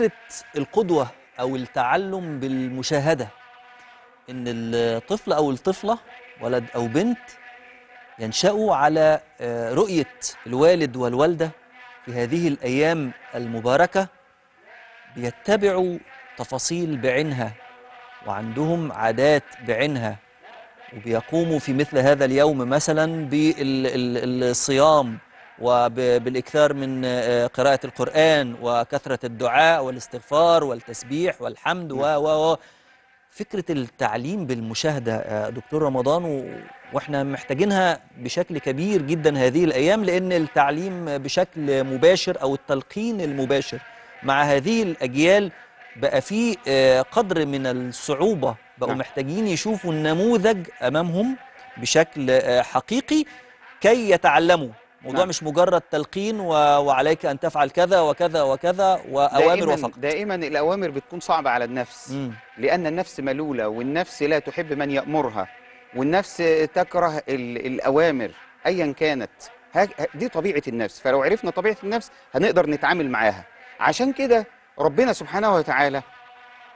فكرة القدوة أو التعلم بالمشاهدة إن الطفل أو الطفلة ولد أو بنت ينشأوا على آه، رؤية الوالد والوالدة في هذه الأيام المباركة بيتبعوا تفاصيل بعينها وعندهم عادات بعينها وبيقوموا في مثل هذا اليوم مثلا بالصيام. وبالإكثار من آه، قراءة القرآن وكثرة الدعاء والاستغفار والتسبيح والحمد و و و فكرة التعليم بالمشاهدة آه، دكتور رمضان. وإحنا محتاجينها بشكل كبير جدا هذه الأيام لأن التعليم بشكل مباشر أو التلقين المباشر مع هذه الأجيال بقى فيه آه، قدر من الصعوبة بقوا نعم. محتاجين يشوفوا النموذج أمامهم بشكل حقيقي كي يتعلموا موضوع نعم. مش مجرد تلقين و... وعليك أن تفعل كذا وكذا وكذا وأوامر دائما وفقط دائما الأوامر بتكون صعبة على النفس. مم. لأن النفس ملولة والنفس لا تحب من يأمرها. والنفس تكره ال- الأوامر ايا كانت. ها- دي طبيعة النفس. فلو عرفنا طبيعة النفس هنقدر نتعامل معاها. عشان كده ربنا سبحانه وتعالى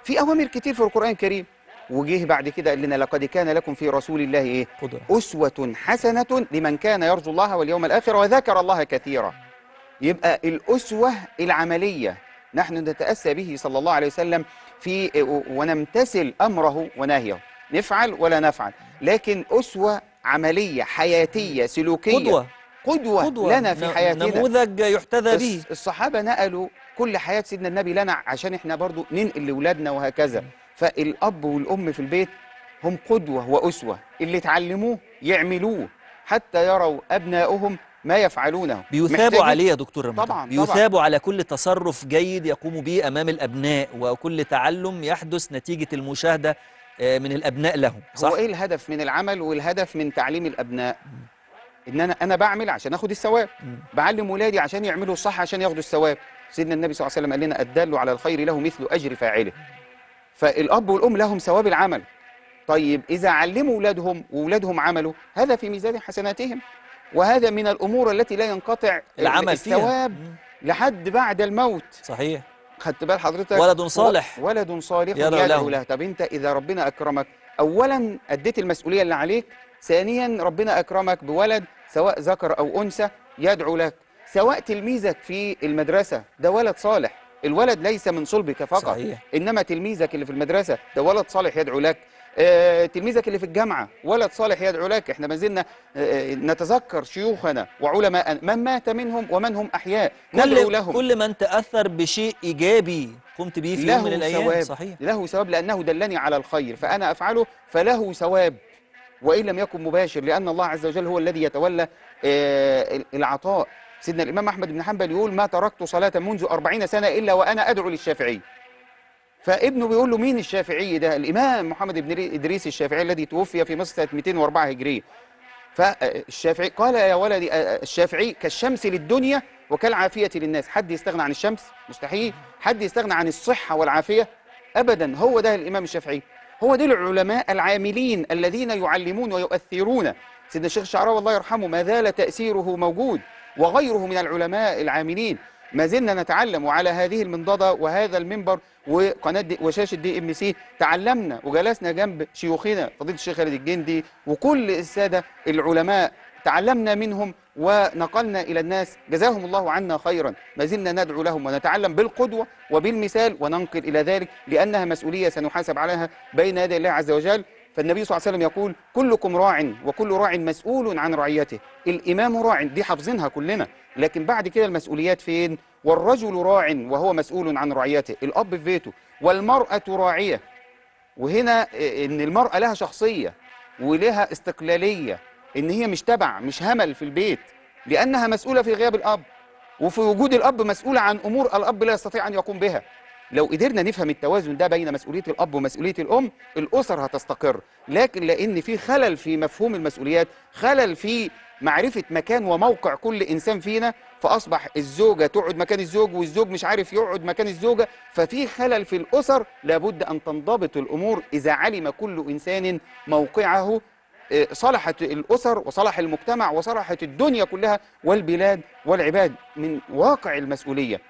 في أوامر كتير في القرآن الكريم. وجه بعد كده قال لنا لقد كان لكم في رسول الله إيه؟ قدرة أسوة حسنة لمن كان يرجو الله واليوم الآخر وذكر الله كثيرا. يبقى الأسوة العملية نحن نتأسى به صلى الله عليه وسلم في ونمتثل أمره ونهيه. نفعل ولا نفعل. لكن أسوة عملية حياتية سلوكية. قدوة. قدوة, قدوة. لنا في حياتنا. نموذج يحتذى به. الص- الصحابة نقلوا كل حياة سيدنا النبي لنا عشان إحنا برضو ننقل لأولادنا وهكذا. فالأب والأم في البيت هم قدوة وأسوة اللي اتعلموه يعملوه حتى يروا أبناؤهم ما يفعلونه. بيثابوا عليه يا دكتور رمضان. طبعاً، بيثابوا على كل تصرف جيد يقوموا به أمام الأبناء وكل تعلم يحدث نتيجة المشاهدة آه، من الأبناء لهم صح؟ هو إيه الهدف من العمل والهدف من تعليم الأبناء؟ إن أنا أنا بعمل عشان آخد الثواب. بعلم ولادي عشان يعملوا الصح عشان ياخدوا الثواب. سيدنا النبي صلى الله عليه وسلم قال لنا الدال على الخير له مثل أجر فاعله. فالأب والأم لهم ثواب العمل. طيب إذا علموا أولادهم وأولادهم عملوا هذا في ميزان حسناتهم. وهذا من الأمور التي لا ينقطع العمل فيها. الثواب مم. لحد بعد الموت. صحيح. خدت بال حضرتك؟ ولد صالح. ولد صالح. يدعو له. له طب أنت إذا ربنا أكرمك اولا أديت المسؤولية اللي عليك ثانيا ربنا أكرمك بولد سواء ذكر أو أنثى يدعو لك. سواء تلميذك في المدرسة ده ولد صالح. الولد ليس من صلبك فقط صحيح. إنما تلميذك اللي في المدرسة ده ولد صالح يدعو لك. آه، تلميذك اللي في الجامعة ولد صالح يدعو لك. إحنا ما زلنا آه، نتذكر شيوخنا وعلماء من مات منهم ومن هم أحياء. ندعو كل لهم. كل من تأثر بشيء إيجابي قمت به في يوم من له الأيام ثواب. صحيح. له ثواب لأنه دلني على الخير فأنا أفعله فله ثواب. وإن لم يكن مباشر لأن الله عز وجل هو الذي يتولى آه، العطاء. سيدنا الإمام أحمد بن حنبل يقول ما تركت صلاة منذ أربعين سنة إلا وأنا أدعو للشافعي. فابنه بيقول له مين الشافعي ده؟ الإمام محمد بن ري- إدريس الشافعي الذي توفي في مصر سنة 204 هجرية فالشافعي قال يا ولدي آه، الشافعي كالشمس للدنيا وكالعافية للناس. حد يستغنى عن الشمس؟ مستحيل. حد يستغنى عن الصحة والعافية؟ أبدا. هو ده الإمام الشافعي. هو ده العلماء العاملين الذين يعلمون ويؤثرون. سيدنا الشيخ الشعراوي الله يرحمه ما زال تأثيره موجود. وغيره من العلماء العاملين. ما زلنا نتعلم وعلى هذه المنضدة وهذا المنبر وقناة دي وشاشة دي ام سي تعلمنا وجلسنا جنب شيوخنا فضيلة الشيخ خالد الجندي وكل السادة العلماء. تعلمنا منهم ونقلنا إلى الناس. جزاهم الله عنا خيرا. ما زلنا ندعو لهم ونتعلم بالقدوة وبالمثال وننقل إلى ذلك لأنها مسؤولية سنحاسب عليها بين يدي الله عز وجل. فالنبي صلى الله عليه وسلم يقول كلكم راع وكل راع مسؤول عن رعيته. الإمام راع دي حافظينها كلنا لكن بعد كده المسؤوليات فين؟ والرجل راع وهو مسؤول عن رعيته الأب في بيته والمرأة راعية. وهنا إن المرأة لها شخصية ولها استقلالية إن هي مش تبع مش همل في البيت لأنها مسؤولة في غياب الأب. وفي وجود الأب مسؤولة عن أمور الأب لا يستطيع أن يقوم بها. لو قدرنا نفهم التوازن ده بين مسؤولية الأب ومسؤولية الأم الأسر هتستقر. لكن لأن في خلل في مفهوم المسؤوليات خلل في معرفة مكان وموقع كل إنسان فينا فأصبح الزوجة تقعد مكان الزوج والزوج مش عارف يقعد مكان الزوجة ففي خلل في الأسر لابد أن تنضبط الأمور. إذا علم كل إنسان موقعه آه، صلحت الأسر وصلح المجتمع وصلحت الدنيا كلها والبلاد والعباد من واقع المسؤولية.